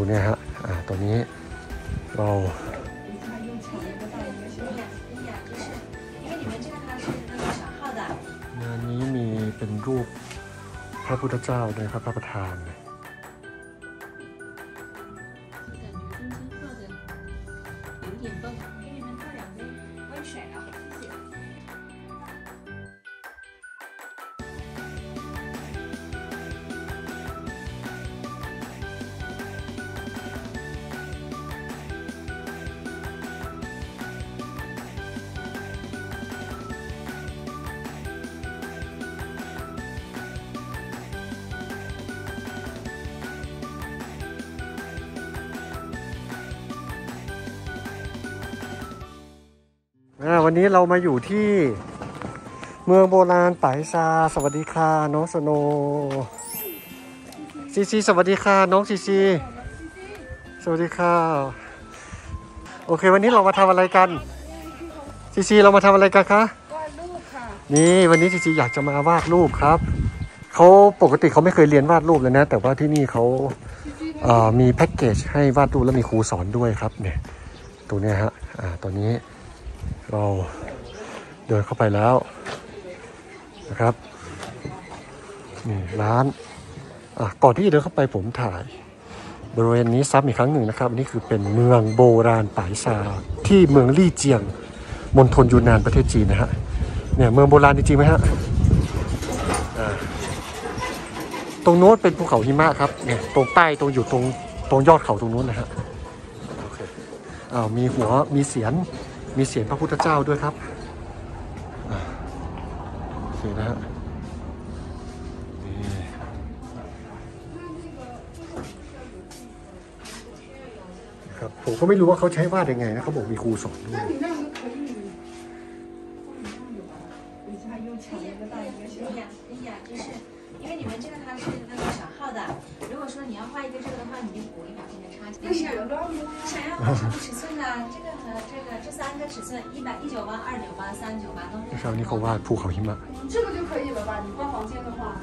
ตัวนี้ฮะอ่าตัวนี้เรางานนี้มีเป็นรูปพระพุทธเจ้านะครับพระประธาน วันนี้เรามาอยู่ที่เมืองโบราณป๋ายซา สวัสดีค่ะน้องสโนว์ซีซีสวัสดีค่ะน้องซีซีสวัสดีค่ะโอเค วันนี้เรามาทำอะไรกันซีซีเรามาทำอะไรกันคะวาดรูปค่ะนี่วันนี้ซีซีอยากจะมาวาดรูปครับเขาปกติเขาไม่เคยเรียนวาดรูปเลยนะ แต่ว่าที่นี่เขาเอ่อมีแพ็กเกจให้วาดรูปแล้วมีครูสอนด้วยครับเนี่ยตัวเนี้ยฮะอ่าตัวนี้ เราเดินเข้าไปแล้วนะครับนี่ร้านอะก่อนที่จะเดินเข้าไปผมถ่าย บริเวณนี้ซ้ำอีกครั้งหนึ่งนะครับอันนี่คือเป็นเมืองโบราณปายซาที่เมืองลี่เจียงมณฑลยูนนานประเทศจีนนะฮะเนี่ยเมืองโบราณจริงๆไหมฮะตรงโน้นเป็นภูเขาหิมะครับเนี่ยตรงใต้ตรงอยู่ตรงตรงยอดเขาตรงนู้นนะฮะโอเคอ้าวมีหัวมีเสียน มีเสียงพระพุทธเจ้าด้วยครับอ่าโอเคนะฮะนี่ครับผมก็ไม่รู้ว่าเขาใช้วาดยังไงนะเขาบอกมีครูสอนด้วย 那你那个可以，等一下又抢一个大一个小可。以呀，可以呀，就是因为你们这个它是那个小号的，如果说 你要画一个这个的话，你就补一百块钱差价。但是想要画什么尺寸呢？这个和这个这三个尺寸，一百一九八、二九八、三九八都是。你好，我铺好一满。这个就可以了吧？你画房间的话。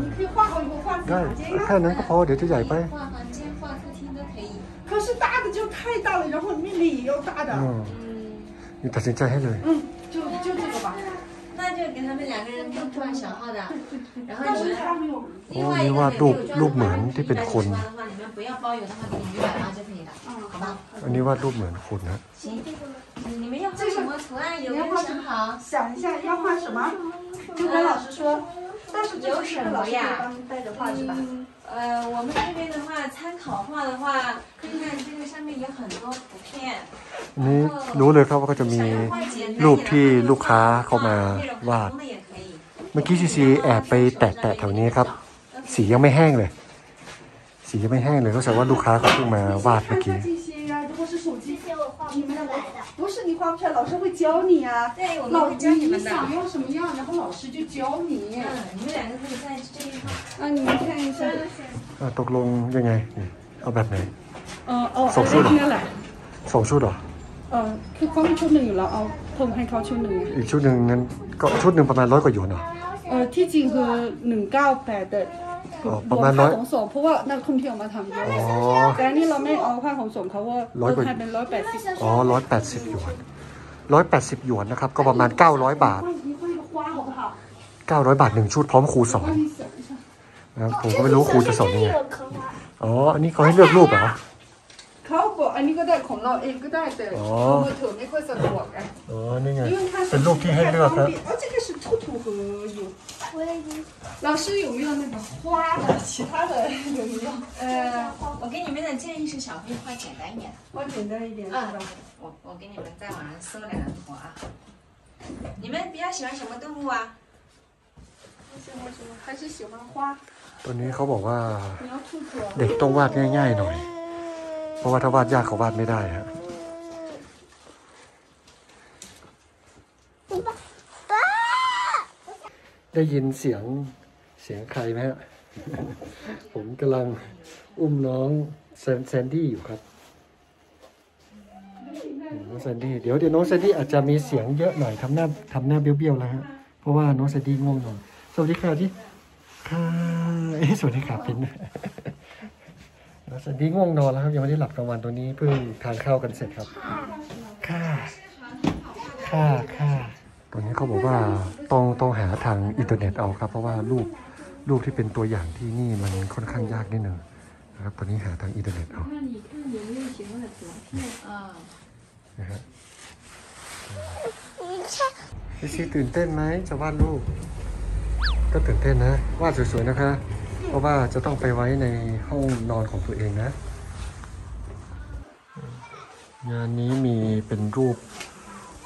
你可以画好以后画房间呀，看能够画好点就一般。画房间、画客厅都可以。可是大的就太大了，然后里面脸也要大的。嗯，你打算加些来？嗯。就给他们两个人都画小号的，然后但是你们它没有。另外一个 โอ้นี่วาดรูปรูปเหมือนที่เป็นคน 的话，你们不要包邮的话，给你一百八就可以了，嗯，好吧？ อันนี้วาดรูปเหมือนคนนะ 行，你们要画什么图案？有没有想好？想一下要画什么，就跟老师说。 但是这个是老师会帮你带着画是吧？呃，我们这边的话，参考画的话，可以看这个上面有很多图片。 อันนี้รู้เลยครับว่าก็จะมี 想要画简单 รูป 一点 ที่ 的 ลูกค้าเข้ามา 那种 วาด 卡通的也可以。 เมื่อกี้ซีซีแอบไปแตะแตะแถวนี้ครับ สียังไม่แห้งเลย สียังไม่แห้งเลยก็แสดงว่าลูกค้าเขาเพิ่งมาวาดเมื่อ 看一 กี้ 是你画不出来，老师会教你呀、对，我们老会教你们的。你想要什么样，然后老师就教你。嗯，你们两个可以在这一块。啊，你们看一下。 อ่ะตกลงยังไงนี่เอาแบบไหน 嗯哦， ส่งชุดเหรอ เอาเลขนี้แหละ สองชุดเหรอ เออคือเขามีชุดหนึ่งอยู่แล้วเอาเพิ่มให้เขาชุดหนึ่ง อีกชุดหนึ่งนั้นก็ชุดหนึ่งประมาณร้อยกว่าหยวนเหรอ เออที่จริงคือหนึ่งเก้าแปดแต่ ออประมาณร้อยบวกค่ของส่งเพราะว่านักท่องเที่ยวมาทำเยอะแต่นี่เราไม่เอาค่าของส่งเขาว่าร้อยกว่าเป็นร้อยแปดสิบอ๋อร้อยแปดสิบหยวนร้อยแปดสิบหยวนนะครับ ก็ประมาณเก้าร้อยบาทเก้าร้อยบาทหนึ่งชุดพร้อมครูสอนนะครับผมก็ไม่รู้ครูจะสอนยังไง อ๋อ อันนี้เขาให้เลือกรูปเหรอ อกอันนี้ก็ได้ของเราเองก็ได้แต่ อ๋อ มือถือไม่ค่อยสะดวกไง อ๋อ นี่ไง 因为它 เป็นรูปที่ให้เลือกครับ 哦，这个是兔兔和有。我已经老师有没有那个花的？其他的有没有？呃，我给你们的建议是小可以画简单一点的。花简单一点是嗯吧？，我我给你们在网上搜两张图啊。你们比较喜欢什么动物啊？喜欢什么？还是喜欢花？ ตอนนี้เขาบอกว่า 你要兔兔啊？ เด็กต้องวาดง่ายๆหน่อย เพราะว่าถ้าวาดยากเขาวาดไม่ได้ฮะได้ยินเสียงเสียงใครไหมฮะ ผมกำลังอุ้มน้องแซนดี้อยู่ครับน้องแซนดี้เดี๋ยวเดี๋ยวน้องแซนดี้อาจจะมีเสียงเยอะหน่อยทำหน้าทำหน้าเบี้ยวๆแล้วฮะเพราะว่าน้องแซนดี้ง่วงนอนสวัสดีค่ะที่ค่ะเอ๊ะสวัสดีค่ะเป็น แล้วสัสดีง่วงนอนแล้วครับยังไม่ได้หลับกลางวันตัวนี้เพิ่งทานข้าวกันเสร็จครับ ค่า ค่า ค่า ตัวนี้เขาบอกว่าต้องต้องหาทางอินเทอร์เน็ตเอาครับ เพราะว่ารูปรูปที่เป็นตัวอย่างที่นี่มันค่อนข้างยากนิดหนึ่งนะครับตัวนี้หาทางอินเทอร์เน็ตเอานะฮะพี่ชีตื่นเต้นไหมจะวาดรูปก็ตื่นเต้นนะวาดสวยๆนะคะ เพราะว่าจะต้องไปไว้ในห้องนอนของตัวเองนะ งานนี้มีเป็นรูป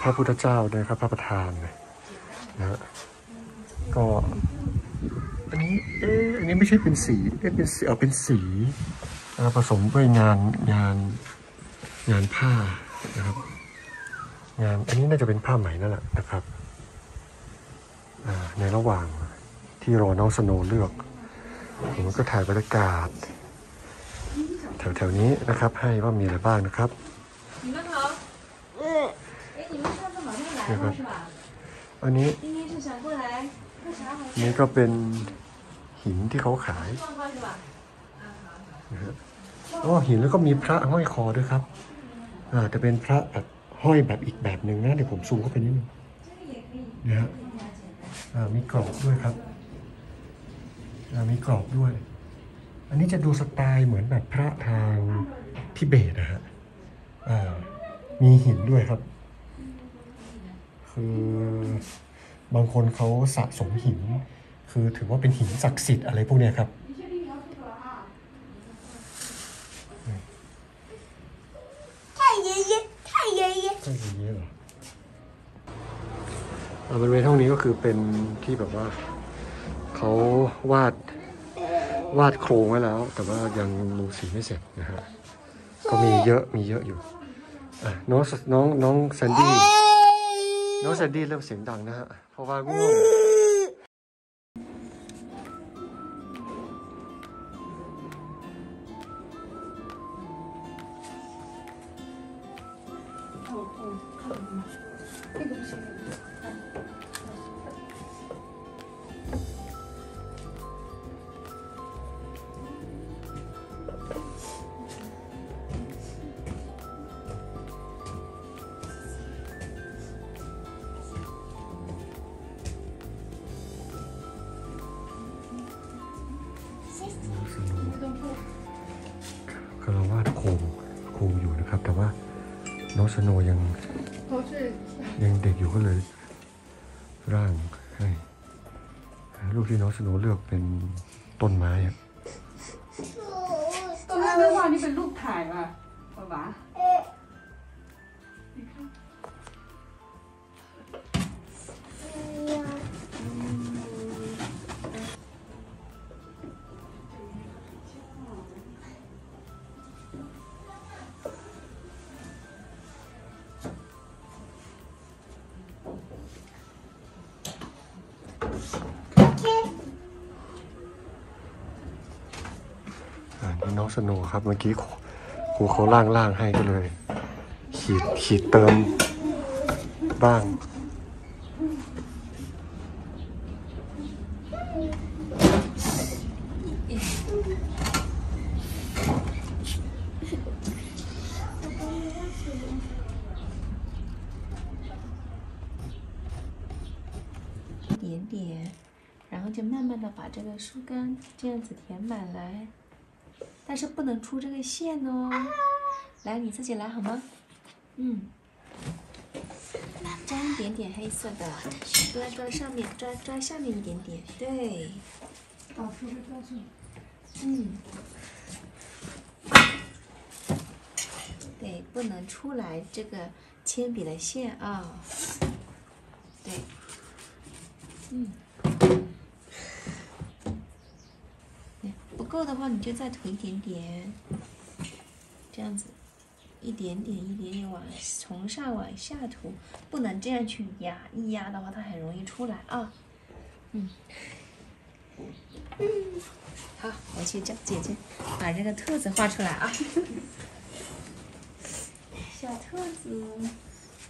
พระพุทธเจ้าด้วยครับพระประธานนะฮะก็อันนี้เอ๊ะอันนี้ไม่ใช่เป็นสีเอ๊ะเป็นสีเอาเป็นสีผสมด้วยงานงานงานผ้านะครับ งานอันนี้น่าจะเป็นผ้าไหมนั่นแหละนะครับในระหว่างที่รอน้องสโนเลือก ผมก็ถ่ายบรรยากาศ แถวๆนี้นะครับ ให้ว่ามีอะไรบ้างนะครับนะครับอันนี้นี่ก็เป็นหินที่เขาขายนะฮะอ๋อหินแล้วก็มีพระห้อยคอด้วยครับ อ่าจะเป็นพระแบบห้อยแบบอีกแบบหนึ่งนะเดี๋ยวผมซูมเข้าไปนิดนึงนะฮะอ่ามีกรอบด้วยครับ มีกรอบด้วย อันนี้จะดูสไตล์เหมือนแบบพระทางทิเบตนะฮะมีหินด้วยครับ คือบางคนเขาสะสมหิน คือถือว่าเป็นหินศักดิ์สิทธิ์อะไรพวกเนี้ยครับใช่อย่างนี้เหรอเอาบริเวณห้องนี้ก็คือเป็นที่แบบว่าเขา วาดวาดโครงไว้แล้ว แต่ว่ายังลงสีไม่เสร็จนะฮะก็มีเยอะมีเยอะอยู่น้องน้องน้องแซนดี้น้องแซนดี้เริ่มเสียงดังนะฮะเพราะว่าง่วง ชโนยังยังเด็กอยู่ก็เลยร่างให้รูปที่น้องชโนเลือกเป็นต้นไม้อะ ต้นไม้เมื่อวานนี้เป็นรูปถ่ายป่ะป่ะวะ สโนว์ครับ เมื่อกี้ครูครูเขาล่างล่างๆให้ก็เลย ขีดขีดเติมบ้าง 一点点，然后就慢慢的把这个树干这样子填满来， 但是不能出这个线哦。来，你自己来好吗？嗯，沾一点点黑色的，抓抓上面，抓抓下面一点点，对，导出会告诉你。嗯，对，不能出来这个铅笔的线啊。对，嗯，对，不够的话你就再涂一点点，这样子，一点点一点点往从上往下涂，不能这样去压，一压的话它很容易出来啊。嗯。好，我去叫姐姐把这个兔子画出来啊。小兔子，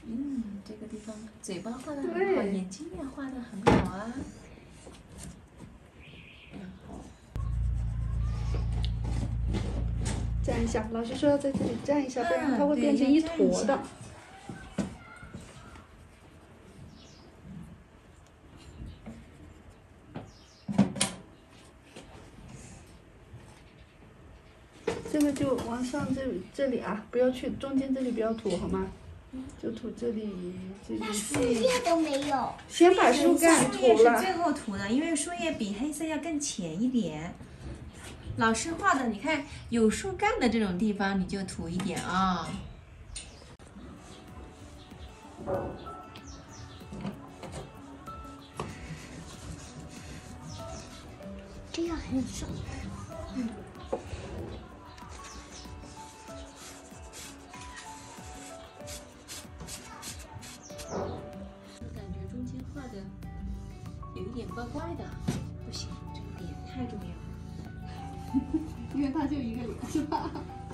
嗯，这个地方嘴巴画的很好，眼睛也画的很好啊。站一下，老师说要在这里站一下，不然嗯它会变成一坨的。这个就往上这里这里啊，不要去中间这里不要涂好吗？就涂这里这里。树叶都没有。先把树干涂了。树叶是最后涂的，因为树叶比黑色要更浅一点。老师画的，你看有树干的这种地方，你就涂一点啊。这样很少。感觉中间画的有一点怪怪的，因为它就一个脸，是吧？对，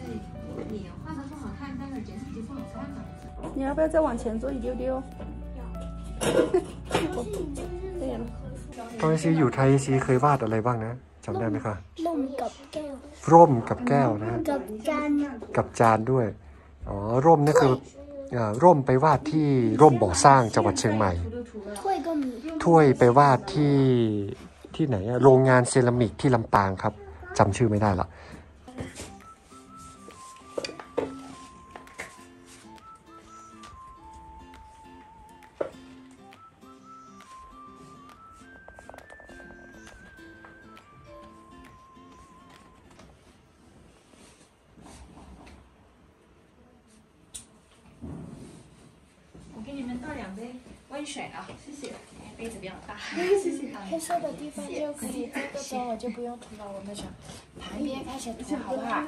脸画的不好看，但是整体就不好看了。你要不要再往前做一丢丢？对了， ตอนซีอยู่ไทยซีเคยวาดอะไรบ้างนะจำได้ไหมคะ ลมกับแก้ว ร่มกับแก้วนะ กับจาน กับจานด้วย อ๋อ ร่มนี่คือเอ่อร่มไปวาดที่ร่มบ่อสร้างจังหวัดเชียงใหม่ ถ้วยก็มี ถ้วยไปวาดที่ที่ไหนอะโรงงานเซรามิกที่ลำปางครับ จำชื่อไม่ได้ละ 我给你们倒两杯 温水啊，谢谢。杯子比较大，谢谢。黑色的地方就可以喝豆浆，我就不用涂了。我们从旁边开始涂，好不好？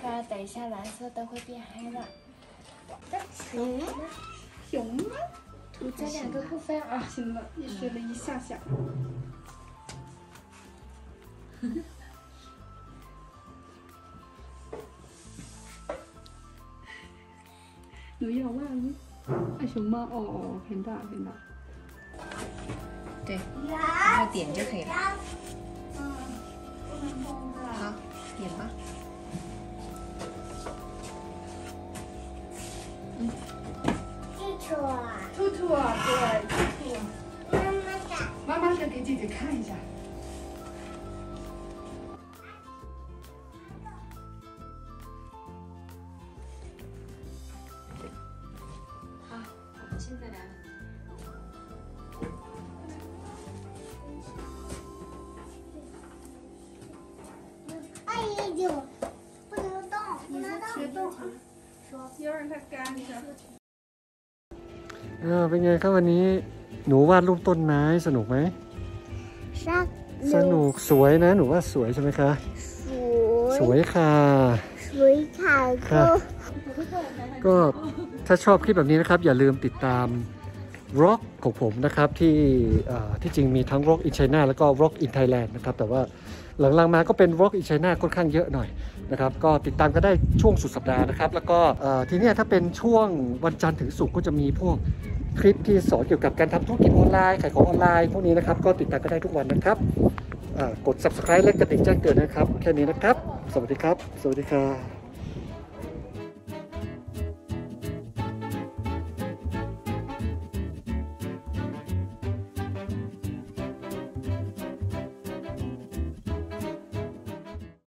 大家等一下，蓝色都会变黑了。的熊呢？涂这两个部分啊。行了，你学了一下下呵。嗯有眼望。大熊猫哦哦很大很大。对然后点就可以了。好点吧。嗯兔兔兔兔对。兔兔。妈妈的给姐姐看一下。 การครับเออเป็นไงครับวันนี้หนูวาดรูปต้นไม้สนุกไหมสักสนุกสวยนะหนูว่าสวยใช่ไหมคะสวยสวยค่ะ สวยค่ะค่ะก็ถ้าชอบคลิปแบบนี้นะครับ อย่าลืมติดตาม vlog ของผมนะครับที่ที่จริงมีทั้ง vlog in China แล้วก็ vlog in Thailand นะครับแต่ว่าหลังๆมาก็เป็น vlog in China ค่อนข้างเยอะหน่อย นะครับก็ติดตามก็ได้ช่วงสุดสัปดาห์นะครับ แล้วก็ทีนี้ถ้าเป็นช่วงวันจันทร์ถึงศุกร์ก็จะมีพวกคลิปที่สอนเกี่ยวกับการทำธุรกิจออนไลน์ขายของออนไลน์พวกนี้นะครับก็ติดตามก็ได้ทุกวันนะครับกด subscribe และกระดิ่งแจ้งเตือนนะครับ แค่นี้นะครับ สวัสดีครับ สวัสดีครับ